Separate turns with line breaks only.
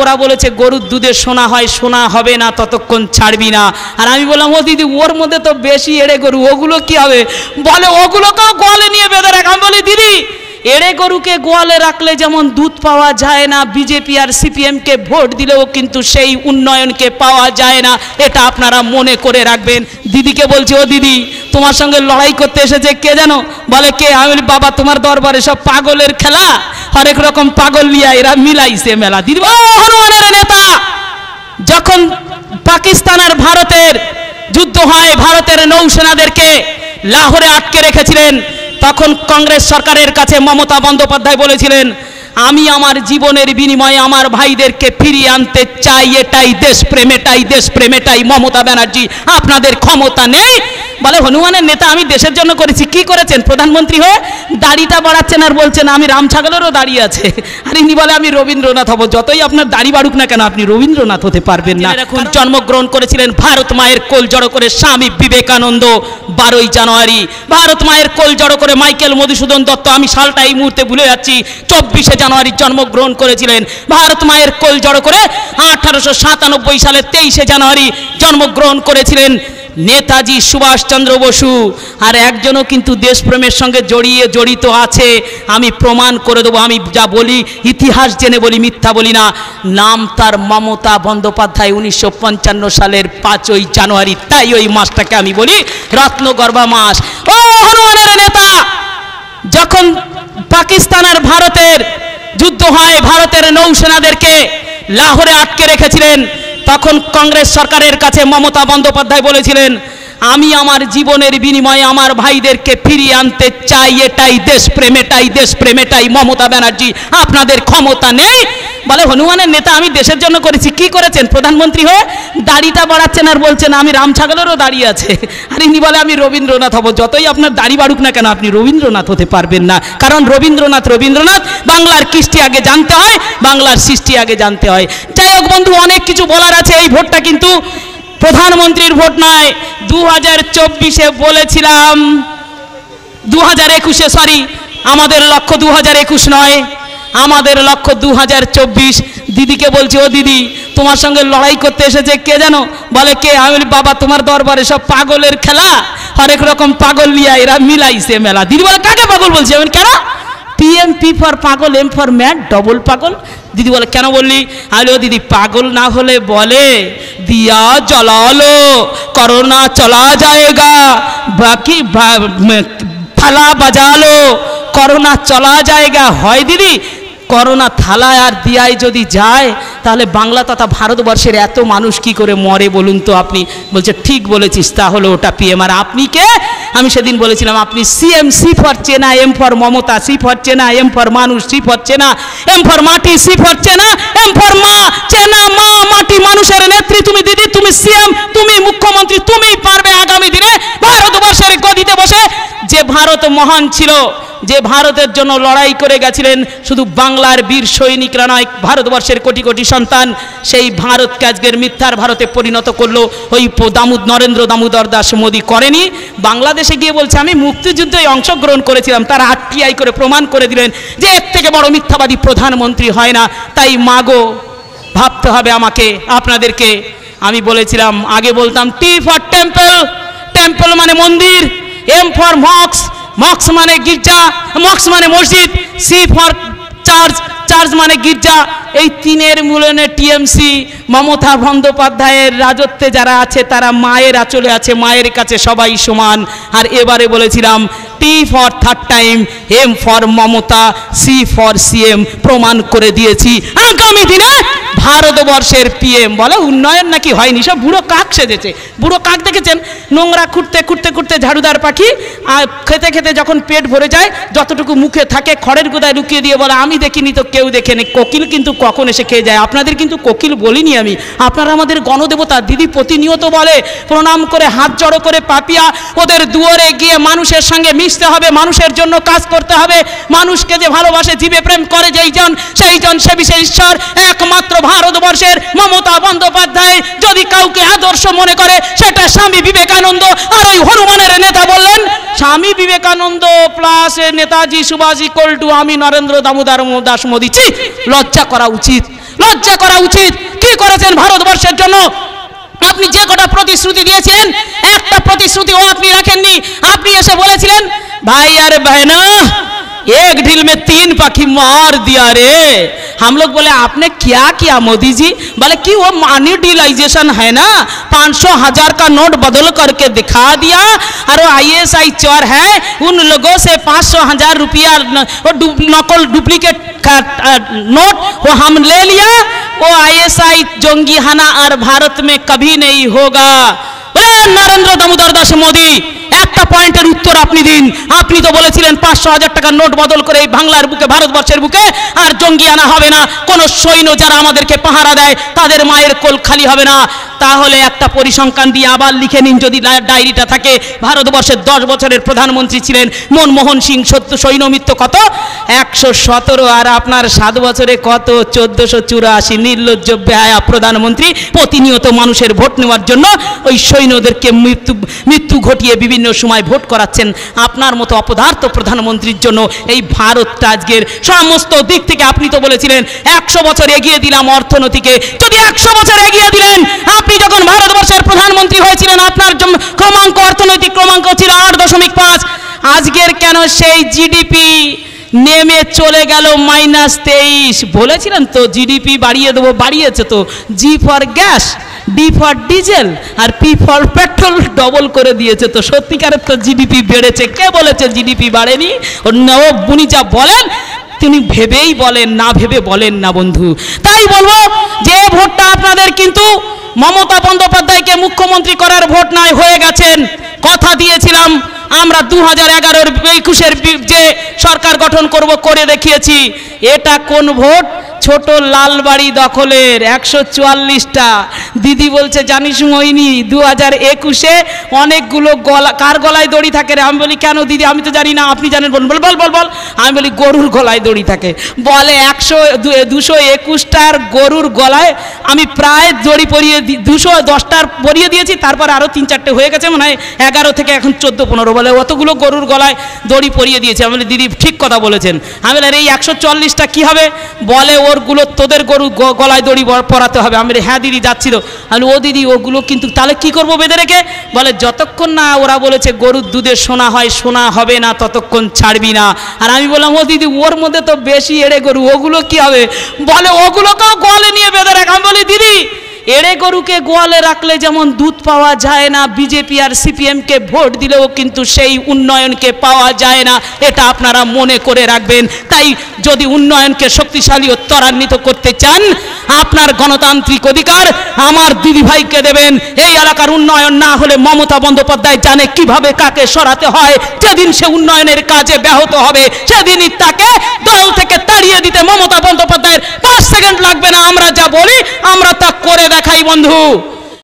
ওরা বলেছে, গরুর দুধে সোনা হয়, সোনা হবে না, ততক্ষণ ছাড়বি না। আর আমি বললাম, ও দিদি, ওর মধ্যে তো বেশি এড়ে গরু, ওগুলো কি হবে? বলে ওগুলোকেও গোয়ালে নিয়ে বেঁধে রাখ। আমি বলি, দিদি, এড়ে গরুকে গোয়ালে রাখলে যেমন দুধ পাওয়া যায় না, বিজেপি আর সিপিএমকে ভোট দিলেও কিন্তু সেই উন্নয়নকে পাওয়া যায় না, এটা আপনারা মনে করে রাখবেন। দিদিকে বলছি, ও দিদি, তোমার সঙ্গে লড়াই করতে এসেছে কে জানো বলে, কে? আমি বাবা, তোমার দরবারে সব পাগলের খেলা হরেক রকম পাগল লিয়া এরা মিলাইছে মেলা। দিদি হনুমানের নেতা, যখন পাকিস্তান আর ভারতের যুদ্ধ হয়, ভারতের নৌসেনাদেরকে লাহোরে আটকে রেখেছিলেন, তখন কংগ্রেস সরকারের কাছে মমতা বন্দ্যোপাধ্যায় বলেছিলেন, আমি আমার জীবনের বিনিময়ে আমার ভাইদেরকে ফিরিয়ে আনতে চাই, এটাই দেশপ্রেম এটাই দেশপ্রেম, এটাই মমতা ব্যানার্জি। আপনাদের ক্ষমতা নেই বলে হনুমানের নেতা আমি দেশের জন্য করেছি। কি করেছেন? প্রধানমন্ত্রী হয়ে দাড়িটা বাড়াচ্ছেন আর বলছেন আমি রাম ছাগলেরও দাঁড়িয়ে আছে। আর ইনি বলে আমি রবীন্দ্রনাথ হব। যতই আপনার দাড়ি বাড়ুক না কেন আপনি রবীন্দ্রনাথ হতে পারবেন না। এখন জন্মগ্রহণ করেছিলেন ভারত মায়ের কোল জড়ো করে স্বামী বিবেকানন্দ বারোই জানুয়ারি। ভারত মায়ের কোল জড়ো করে মাইকেল মধুসূদন দত্ত আমি সালটা এই মুহূর্তে ভুলে যাচ্ছি। চব্বিশে জানুয়ারি জন্মগ্রহণ করেছিলেন। ভারত মায়ের কোল জড়ো করে আঠারোশো সাতানব্বই সালের তেইশে জানুয়ারি জন্মগ্রহণ করেছিলেন নেতাজি সুভাষচন্দ্র বসু আর একজনও কিন্তু দেশপ্রেমের সঙ্গে জড়িয়ে জড়িত আছে। আমি প্রমাণ করে দেবো, আমি যা বলি, ইতিহাস জেনে বলি, মিথ্যা বলি না। নাম তার মমতা বন্দ্যোপাধ্যায় উনিশশো পঞ্চান্ন সালের পাঁচই জানুয়ারি। তাই ওই মাসটাকে আমি বলি রত্নগর্ভা মাস। ও হনুমানের নেতা, যখন পাকিস্তান আর ভারতের যুদ্ধ হয়, ভারতের নৌসেনাদেরকে লাহোরে আটকে রেখেছিলেন তখন কংগ্রেস সরকারের কাছে মমতা বন্দ্যোপাধ্যায় বলেছিলেন আমি আমার জীবনের বিনিময়ে আমার ভাইদেরকে ফিরিয়ে আনতে চাই, এটাই দেশপ্রেম এটাই দেশপ্রেম, এটাই মমতা ব্যানার্জি। আপনাদের ক্ষমতা নেই? বলে হনুমানের নেতা আমি দেশের জন্য করেছি। কি করেছেন? প্রধানমন্ত্রী হয়ে দাড়িটা বাড়াচ্ছেন আর বলছেন, আমি রাম ছাগলেরও দাঁড়িয়ে আছে। আর ইনি বলে, আমি রবীন্দ্রনাথ হব। যতই আপনার দাড়ি বাড়ুক না কেন, আপনি রবীন্দ্রনাথ হতে পারবেন না। কারণ রবীন্দ্রনাথ রবীন্দ্রনাথ, বাংলার কৃষ্টি আগে জানতে হয়, বাংলার সৃষ্টি আগে জানতে হয়। যাই হোক বন্ধু, অনেক কিছু বলার আছে। এই ভোটটা কিন্তু প্রধানমন্ত্রীর ভোট নয়। দু হাজার চব্বিশে বলেছিলাম দু হাজার একুশে সরি আমাদের লক্ষ্য দু হাজার একুশ নয়, আমাদের লক্ষ্য দু হাজার চব্বিশ। দিদিকে বলছি, ও দিদি, তোমার সঙ্গে লড়াই করতে এসেছে কে জানো? বলে, কে? আমি বাবা, তোমার দরবারে সব পাগলের খেলা, হরেক রকম পাগল লিয়া এরা মিলাইছে মেলা। দিদি বলে, কাকে পাগল বলছি? আমি কেন? পিএমপি ফর পাগল এম ফর ম্যাড ডবল পাগল। দিদি বলে, কেন বললি? ও দিদি, পাগল না হলে বলে, দিয়া জ্বলালো, করোনা চলা যায়গা, বাকি থালা বাজালো, করোনা চলা জায়গা হয় দিদি, করোনা থালায় আর দিয়ায় যদি যায়, তাহলে বাংলা তথা ভারতবর্ষের এত মানুষ কি করে মরে বলুন তো আপনি? বলছে, ঠিক বলেছিস, তাহলে ওটা পিএম আর আপনি কে? আমি সেদিন বলেছিলাম, আপনি সিএম সি ফর চেনা M for Mamata C for না এম ফর মানুষ সি ফর না এম ফর মাটি সি ফর না এম ফর মা, চেনা, মা, মাটি, মানুষের নেত্রী, তুমি দিদি, তুমি সিএম তুমি মুখ্যমন্ত্রী তুমি পারবে আগামী দিনে ভারতবর্ষের ভারত মহান ছিল, যে ভারতের জন্য লড়াই করে গেছিলেন, শুধু বাংলার বীর সৈনিকরা নয়, ভারতবর্ষের কোটি কোটি সন্তান, সেই ভারতকে আজকের মিথ্যার ভারতে পরিণত করল, ওই দামুদ নরেন্দ্র দামোদর দাস মোদী করেনি। বাংলাদেশে গিয়ে বলছে, আমি মুক্তিযুদ্ধে অংশগ্রহণ করেছিলাম, তারা আটটিআই করে প্রমাণ করে দিলেন যে এর থেকে বড় মিথ্যাবাদী প্রধানমন্ত্রী হয় না। তাই মাগো, ভাবতে হবে আমাকে, আপনাদেরকে। আমি বলেছিলাম, আগে বলতাম, টি ফর টেম্পল টেম্পল মানে মন্দির। এম ফর মক্স মক্স মানে গির্জা মক্স মানে মসজিদ সি ফর চার্চ চার্চ মানে গির্জা। এই তিনের মূলনে টিএমসি মমতা বন্দ্যোপাধ্যায়ের রাজত্বে যারা আছে, তারা মায়ের আচলে আছে, মায়ের কাছে সবাই সমান। আর এবারে বলেছিলাম T for third time M for Mamata C for CM প্রমাণ করে দিয়েছি। আগামী দিনে ভারতবর্ষের পিএম বলে উন্নয়ন নাকি হয়নি? সব বুড়ো কাক সেজেছে। বুড়ো কাক দেখেছেন? নোংরা খুঁড়তে খুঁড়তে খুঁড়তে ঝাড়ুদার পাখি, আর খেতে খেতে যখন পেট ভরে যায়, যতটুকু মুখে থাকে, খড়ের গোদায় লুকিয়ে দিয়ে বলে, আমি দেখিনি তো কেউ দেখেনি। কোকিল কিন্তু কখন এসে খেয়ে যায়? আপনাদের কিন্তু কোকিল বলিনি আমি। আপনারা আমাদের গণদেবতা, দিদি প্রতিনিয়ত বলে, প্রণাম করে, হাত জড়ো করে, পাপিয়া, ওদের দুয়ারে গিয়ে মানুষের সঙ্গে মিশতে হবে, মানুষের জন্য কাজ করতে হবে। মানুষকে যে ভালোবাসে জীবে প্রেম করে, যেই জন, সেই জন সে বিশেষ ঈশ্বর। একমাত্র ভারতবর্ষের মমতা বন্দ্যোপাধ্যায় যদি কাউকে আদর্শ মনে করে, সেটা স্বামী বিবেকানন্দ আর ওই হনুমানের নেতা বললেন, Swami Vivekananda plus Netaji Subhash equal to আমি নরেন্দ্র দামোদর দাস মোদী। লজ্জা করা উচিত, লজ্জা করা উচিত। কি করেছেন ভারতবর্ষের জন্য? আপনি যে কটা প্রতিশ্রুতি দিয়েছেন, একটা প্রতিশ্রুতিও আপনি রাখেননি। আপনি এসে বলেছিলেন, ভাই আর বেহনা, এক ঢিল মে তিন পাখি মার দিয়া রে। हम लोग बोले, आपने क्या किया मोदी जी? बोले, कि वो मनी डिलाइजेशन है ना? पाँच सौ हज़ार का नोट बदल करके दिखा दिया और वो आई चोर है। उन लोगों से पाँच सौ हज़ार रुपया नकल डुप्लीकेट का नोट वो हम ले लिया। वो आईएसआई जोंगी हाना और भारत में कभी नहीं होगा। बोले, नरेंद्र दामोदर दास मोदी একটা পয়েন্টের উত্তর আপনি দিন। আপনি তো বলেছিলেন পাঁচশো হাজার টাকার নোট বদল করে এই বাংলার বুকে, ভারতবর্ষের বুকে আর জঙ্গি আনা হবে না। কোন সৈন্য যারা আমাদেরকে পাহারা দেয়, তাদের মায়ের কোল খালি হবে না। তাহলে একটা পরিসংখ্যান দিয়ে আবার লিখে নিন, যদি ডায়েরিটা থাকে। ভারতবর্ষের দশ বছরের প্রধানমন্ত্রী ছিলেন মনমোহন সিং, সত্য, সৈন্য মৃত্যু কত? একশো সতেরো। আর আপনার সাত বছরে কত? চোদ্দশো চুরাশি। নির্লজ্জ ব্যয়া প্রধানমন্ত্রী, প্রতিনিয়ত মানুষের ভোট নেওয়ার জন্য ওই সৈন্যদেরকে মৃত্যু মৃত্যু ঘটিয়ে বিভিন্ন সময় ভোট করাচ্ছেন। আপনার মতো অপদার্থ প্রধানমন্ত্রীর জন্য এই ভারতটা আজকের সমস্ত দিক থেকে আপনি তো বলেছিলেন, একশো বছর এগিয়ে দিলাম অর্থনীতিকে। যদি একশো বছর এগিয়ে দিলেন আপনি যখন ভারতবর্ষের প্রধানমন্ত্রী হয়েছিলেন, আপনার ক্রমাঙ্ক অর্থনৈতিক ক্রমাঙ্ক ছিল আট দশমিক পাঁচ। আজকের কেন সেই জিডিপি নেমে চলে গেল মাইনাস তেইশ? বলেছিলেন তো জিডিপি বাড়িয়ে দেবো, বাড়িয়েছে তো। G for gas D for diesel R P for petrol double করে দিয়েছে তো। সত্যিকারের তো জিডিপি বেড়েছে। কে বলেছে জিডিপি বাড়েনি? ও নব যা বলেন, তিনি ভেবেই বলেন, না ভেবে বলেন না বন্ধু। তাই বলব যে ভোটটা আপনাদের কিন্তু মমতা বন্দ্যোপাধ্যায়কে মুখ্যমন্ত্রী করার ভোট নয় হয়ে গেছেন। কথা দিয়েছিলাম, আমরা দু হাজার এগারোর একুশের যে সরকার গঠন করব, করে দেখিয়েছি। এটা কোন ভোট? ছোট লালবাড়ি দখলের একশো চুয়াল্লিশটা। দিদি বলছে, জানিস মইনি দু হাজার একুশে অনেকগুলো গলা, কার গলায় দড়ি থাকে রে? আমি বলি, কেন দিদি? আমি তো জানি না, আপনি জানেন বল বল বল বল বল। আমি বলি, গরুর গলায় দড়ি থাকে। বলে, একশো দুশো একুশটার গরুর গলায় আমি প্রায় দড়ি পরিয়ে দুশো দশটার পরিয়ে দিয়েছি, তারপর আরও তিন চারটে হয়ে গেছে মনে হয়, এগারো থেকে এখন চোদ্দ, পনেরো বলে। অতগুলো গরুর গলায় দড়ি পরিয়ে দিয়েছি। আমি বলি, দিদি, ঠিক কথা বলেছেন। আমি বলি এই একশো চল্লিশটা কী হবে? বলে ওরগুলো তোদের গরু গলায় দড়ি পরাতে হবে। আমি হ্যাঁ দিদি, যাচ্ছি তো। আমি ও দিদি, ওগুলো কিন্তু তাহলে কি করব বেঁধে রেখে? বলে, যতক্ষণ না ওরা বলেছে গরুর দুধে সোনা হয়, সোনা হবে না, ততক্ষণ ছাড়বি না। আর আমি বললাম, ও দিদি, ওর মধ্যে তো বেশি এড়ে গরু, ওগুলো কি হবে? বলে, ওগুলোকেও গলে নিয়ে বেঁধে রাখ। আমি বলি, দিদি এড়ে গরুকে গোয়ালে রাখলে যেমন দুধ পাওয়া যায় না, বিজেপি আর সিপিএমকে ভোট দিলেও কিন্তু সেই উন্নয়নকে পাওয়া যায় না, এটা আপনারা মনে করে রাখবেন। তাই যদি উন্নয়নকে শক্তিশালী ও ত্বরান্বিত করতে চান আপনার গণতান্ত্রিক অধিকার আমার দিদি ভাইকে দেবেন। এই এলাকার উন্নয়ন না হলে মমতা বন্দ্যোপাধ্যায় জানে কীভাবে কাকে সরাতে হয়। যেদিন সে উন্নয়নের কাজে ব্যাহত হবে, সেদিনই তাকে দল থেকে তাড়িয়ে দিতে মমতা বন্দ্যোপাধ্যায়ের পাঁচ সেকেন্ড লাগবে না। আমরা যা বলি, আমরা তা করে দেখাই, বন্ধু।